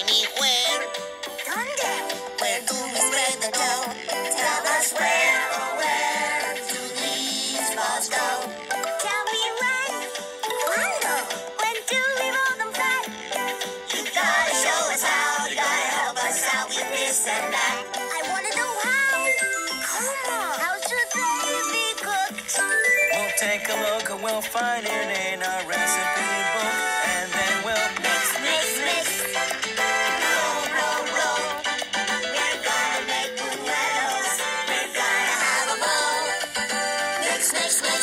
anywhere. Where do we spread the dough? Tell us where or when do these balls go? Tell me when, when do we roll them flat? You gotta show us how. You gotta help us out with this and that. I wanna know how. Come on. How should they be cooked? We'll take a look and we'll find it in our snake, snake.